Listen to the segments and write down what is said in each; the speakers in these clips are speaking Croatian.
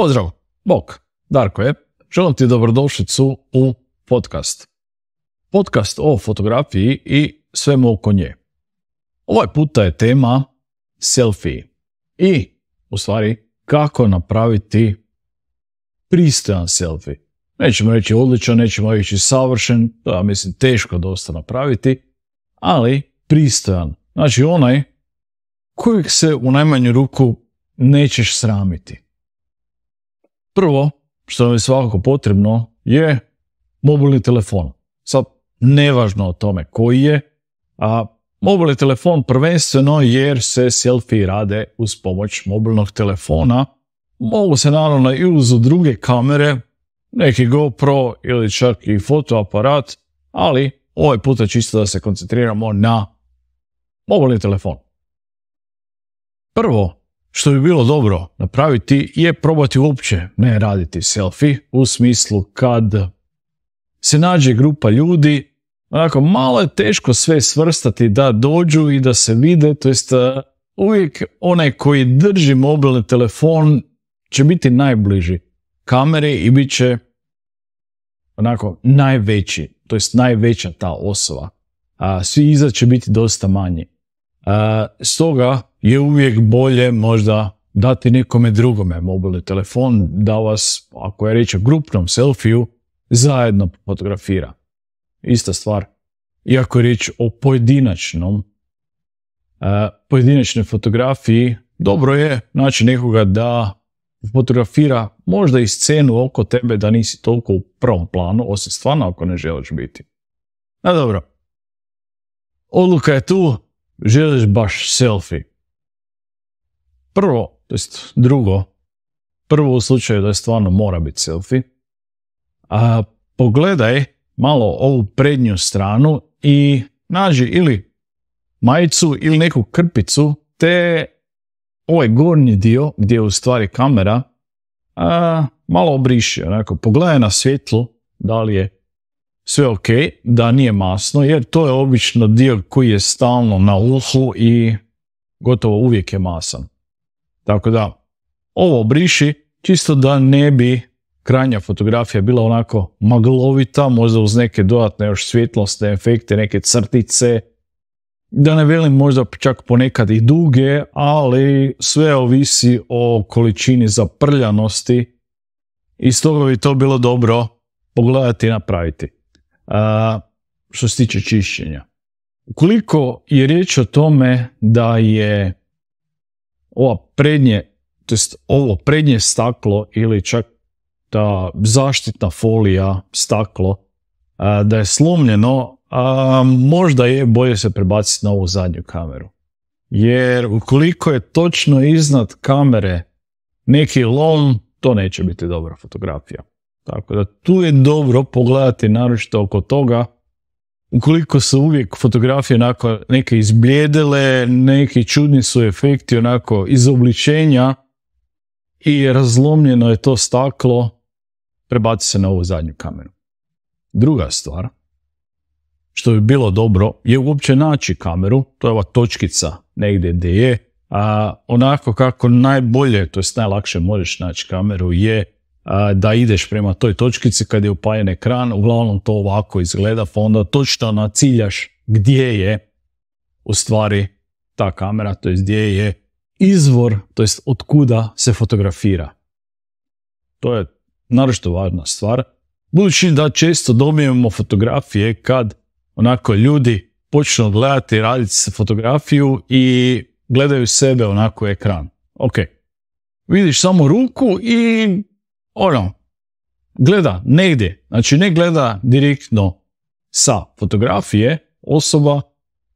Pozdrav, bok, Darko je. Želim ti dobrodošlicu u podcast. Podcast o fotografiji i svemu oko nje. Ovaj puta je tema selfie i, u stvari, kako napraviti pristojan selfie. Nećemo reći odličan, nećemo reći savršen, to je, mislim, teško dosta napraviti, ali pristojan. Znači onaj kojeg se u najmanju ruku nećeš sramiti. Prvo, što nam je svakako potrebno, je mobilni telefon. Sad, nevažno o tome koji je, a mobilni telefon prvenstveno jer se selfie rade uz pomoć mobilnog telefona. Mogu se naravno i uz druge kamere, neki GoPro ili čak i fotoaparat, ali ovaj puta čisto da se koncentriramo na mobilni telefon. Prvo, što bi bilo dobro napraviti je probati uopće ne raditi selfie u smislu kad se nađe grupa ljudi, onako malo je teško sve svrstati da dođu i da se vide, to jest uh, uvijek onaj koji drži mobilni telefon će biti najbliži kameri i bit će onako najveći, to jest najveća ta osoba. A svi iza će biti dosta manji. A, stoga je uvijek bolje možda dati nekome drugome mobilni telefon da vas, ako je riječ o grupnom selfiju, zajedno fotografira. Ista stvar. Iako je riječ o pojedinačnom, pojedinačnoj fotografiji, dobro je naći nekoga da fotografira možda i scenu oko tebe da nisi toliko u prvom planu, osim stvarno ako ne želiš biti. No dobro. Odluka je tu, želiš baš selfie. Prvo, to jest drugo, prvo u slučaju da je stvarno mora biti selfie, a pogledaj malo ovu prednju stranu i nađi ili majicu ili neku krpicu te ovaj gornji dio gdje je u stvari kamera a, malo obriši, onako, pogledaj na svjetlo da li je sve ok, da nije masno, jer to je obično dio koji je stalno na uhu i gotovo uvijek je masan. Tako da, ovo obriši, čisto da ne bi krajnja fotografija bila onako maglovita, možda uz neke dodatne još svjetlosne efekte, neke crtice, da ne velim možda čak ponekad i duge, ali sve ovisi o količini zaprljanosti i stoga bi to bilo dobro pogledati i napraviti. A, što se tiče čišćenja. Ukoliko je riječ o tome da je ova prednje, to jest ovo prednje staklo ili čak ta zaštitna folija staklo, da je slomljeno, a, možda je bolje se prebaciti na ovu zadnju kameru. Jer ukoliko je točno iznad kamere neki lom, to neće biti dobra fotografija. Tako da tu je dobro pogledati naročito oko toga ukoliko su uvijek fotografije onako neke izbljedele, neki čudni su efekti onako izobličenja i razlomljeno je to staklo, prebaci se na ovu zadnju kameru. Druga stvar, što bi bilo dobro, je uopće naći kameru, to je ova točkica negdje gdje je, a onako kako najbolje, to jest najlakše možeš naći kameru je da ideš prema toj točkici kad je upaljen ekran, uglavnom to ovako izgleda, pa onda točno naciljaš gdje je u stvari ta kamera, to jest gdje je izvor, to jest od kuda se fotografira. To je naročito važna stvar. Budući da često dobijemo fotografije kad onako ljudi počnu gledati, raditi se fotografiju i gledaju sebe onako ekran. Ok, vidiš samo ruku i ono, gleda negdje, znači ne gleda direktno sa fotografije osoba,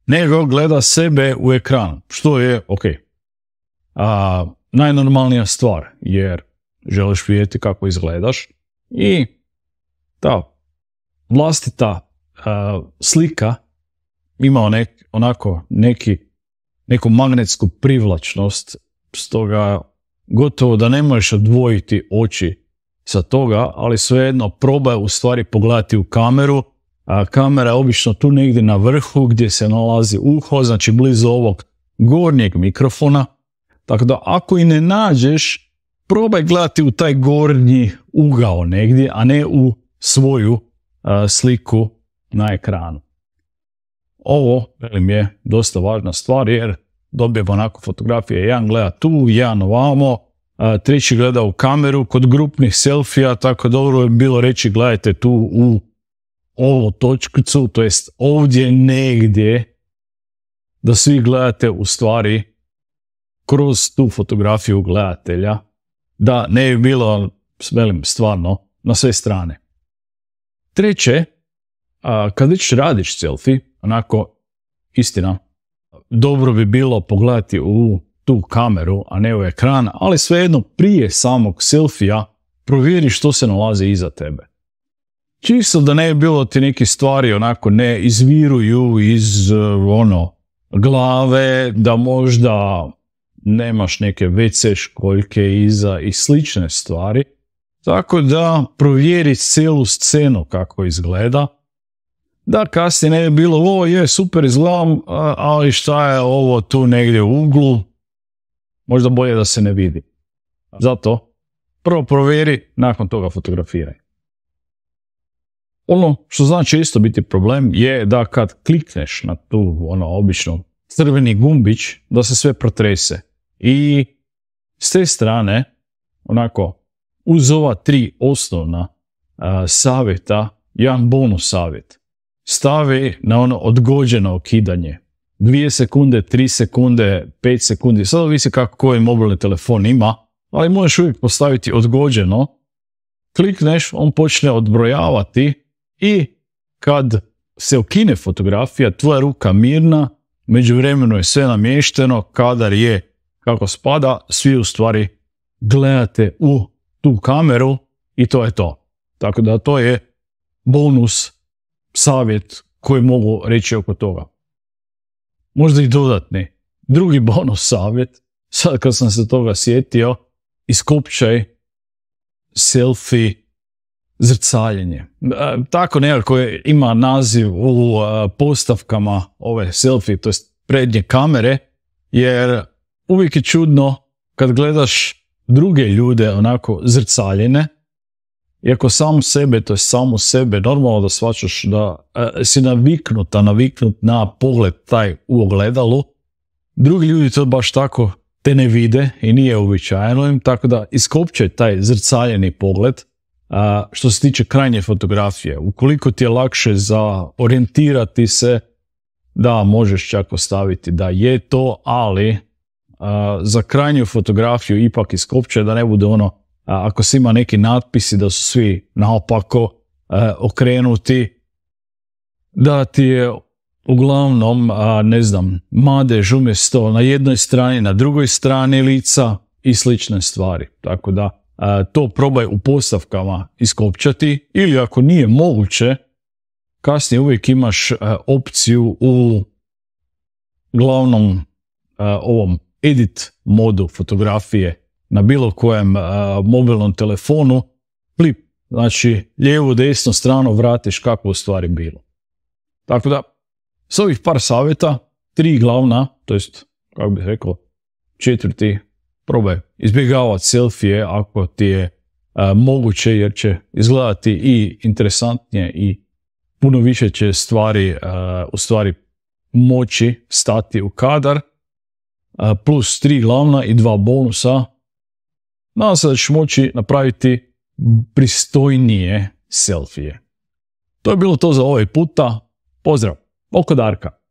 nego gleda sebe u ekran, što je ok. A, najnormalnija stvar, jer želiš vidjeti kako izgledaš i ta vlastita slika ima onako neki, neku magnetsku privlačnost, stoga gotovo da ne možeš odvojiti oči sa toga, ali svejedno probaj u stvari pogledati u kameru. A kamera je obično tu negdje na vrhu gdje se nalazi uho, znači blizu ovog gornjeg mikrofona. Tako da ako i ne nađeš probaj gledati u taj gornji ugao negdje, a ne u svoju sliku na ekranu. Ovo, velim, je dosta važna stvar jer dobijemo onako fotografije, jedan gleda tu, jedan ovamo, treći gleda u kameru, kod grupnih selfija, tako dobro je bilo reći gledajte tu u ovo točkicu, to jest ovdje negdje, da svi gledate u stvari kroz tu fotografiju gledatelja, da ne bi bilo, velim, stvarno, na sve strane. Treće, kad već radiš selfie, onako, istina, dobro bi bilo pogledati u tu kameru, a ne u ekran, ali svejedno prije samog selfija provjeri što se nalazi iza tebe. Čisto da ne bi bilo ti neke stvari onako ne izviruju iz ono glave, da možda nemaš neke WC školjke iza i slične stvari. Tako da provjeri cijelu scenu kako izgleda. Da kasnije ne bi bilo, ovo je super izgledam, ali šta je ovo tu negdje u uglu, možda bolje da se ne vidi. Zato prvo provjeri, nakon toga fotografiraj. Ono što znači isto biti problem je da kad klikneš na tu ono obično crveni gumbić da se sve protrese. I s te strane, onako, uz ova tri osnovna savjeta, jedan bonus savjet. Stavi na ono odgođeno okidanje. Dvije sekunde, tri sekunde, pet sekundi, sad ovisi kako koji mobilni telefon ima, ali možeš uvijek postaviti odgođeno. Klikneš, on počne odbrojavati i kad se okine fotografija, tvoja ruka mirna, međuvremeno je sve namješteno, kadar je kako spada, svi u stvari gledate u tu kameru i to je to. Tako da to je bonus, savjet koji mogu reći oko toga. Možda i dodatni. Drugi bonus savjet, sad kad sam se toga sjetio, iskopčaj selfie zrcaljenje. E, tako nekako ima naziv u e, postavkama ove selfie, to jest prednje kamere, jer uvijek je čudno kad gledaš druge ljude onako zrcaljene, iako sam sebe, to je samo sebe, normalno da svačaš da e, si naviknuta, naviknut na pogled taj u ogledalu, drugi ljudi to baš tako te ne vide i nije uobičajeno im, tako da iskopčaj taj zrcaljeni pogled, što se tiče krajnje fotografije. Ukoliko ti je lakše za orijentirati se, da, možeš čak ostaviti da je to, ali za krajnju fotografiju ipak iskopče da ne bude ono, ako se ima neki natpisi da su svi naopako okrenuti, da ti je uglavnom, ne znam, madež umjesto na jednoj strani, na drugoj strani lica i slične stvari. Tako da to probaj u postavkama iskopčati ili ako nije moguće, kasnije uvijek imaš opciju u glavnom ovom edit modu fotografije na bilo kojem mobilnom telefonu, flip, znači lijevu, desnu stranu vratiš kako u stvari bilo. Tako da, s ovih par savjeta, tri glavna, to jest, kako bih rekao, četvrti, probaj izbjegavati selfije ako ti je moguće jer će izgledati i interesantnije i puno više će stvari u stvari moći stati u kadar plus tri glavna i dva bonusa, nadam se da ćeš moći napraviti pristojnije selfije. To je bilo to za ovaj puta. Pozdrav, oko Darka.